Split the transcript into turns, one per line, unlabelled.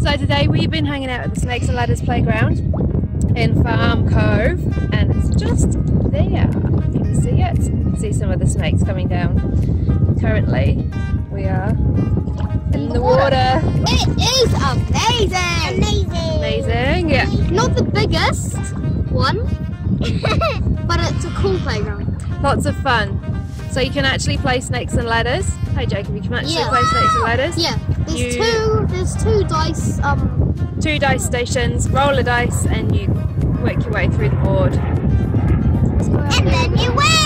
So today we've been hanging out at the Snakes and Ladders playground in Farm Cove and it's just there. Can you see it? See some of the snakes coming down. Currently we are in the water.
It is amazing! Amazing!
Amazing. Yeah.
Not the biggest one, but it's a cool playground.
Lots of fun. So you can actually play snakes and ladders. Hey Jacob, you can actually
Yeah.
play snakes and ladders.
Yeah, there's
You-
two. There's two dice. Um,
Two dice stations, roll a dice and you work your way through the board.
and then you win.